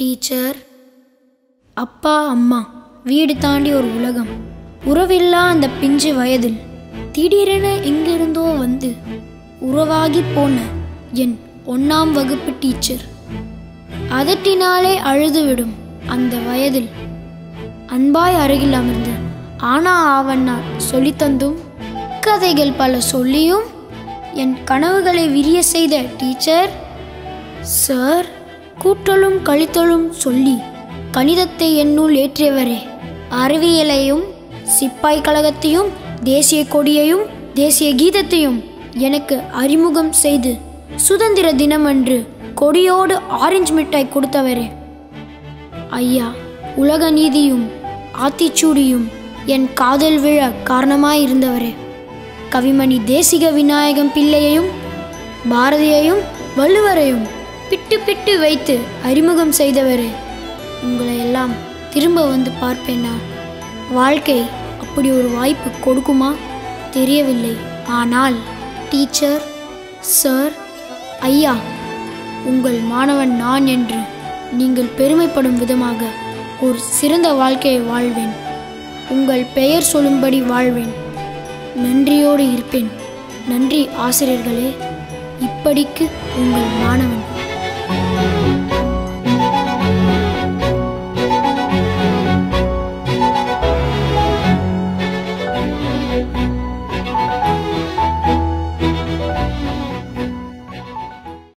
Teacher. அப்பா அம்மா வீடு தாண்டி ஒரு உலகம். உறவில்லா அந்த பிஞ்சு வயதில் திடீரென எங்கிருந்தோ வந்து உறவாகி போன என் ஒன்னாம் வகுப்பு டீச்சர். அதட்டினாலே அழுதுவிடும் அந்த வயதில் அன்பாய் அருகில் அமர்ந்து ஆனா ஆவண்ணா சொல்லித்தந்தும் கதைகள் பல சொல்லியும் என் கனவுகளை விரிய செய்த டீச்சர் சார். கூட்டலும் கழித்தலும் சொல்லி கணிதத்தை என்னுள் ஏற்றியவரே. அறிவியலையும் சிப்பாய் கழகத்தையும் தேசிய கொடியையும் தேசிய கீதத்தையும் எனக்கு அறிமுகம் செய்து சுதந்திர தினமன்று கொடியோடு ஆரஞ்சு மிட்டாய் கொடுத்தவரே. ஐயா உலக நீதியும் ஆத்திச்சூடியும் என் காதல் விழ காரணமாயிருந்தவரே. கவிமணி தேசிக விநாயகம் பிள்ளையையும் பாரதியையும் வள்ளுவரையும் பிட்டு பிட்டு வைத்து அறிமுகம் செய்தவரே உங்களை எல்லாம் திரும்ப வந்து பார்ப்பேனா? வாழ்க்கை அப்படி ஒரு வாய்ப்பு கொடுக்குமா? தெரியவில்லை. ஆனால் டீச்சர் சார் ஐயா உங்கள் மாணவன் நான் என்று நீங்கள் பெருமைப்படும் விதமாக ஒரு சிறந்த வாழ்க்கையை வாழ்வேன். உங்கள் பெயர் சொல்லும்படி வாழ்வேன். நன்றியோடு இருப்பேன். நன்றி ஆசிரியர்களே. இப்படிக்கு உங்கள் மாணவன். Música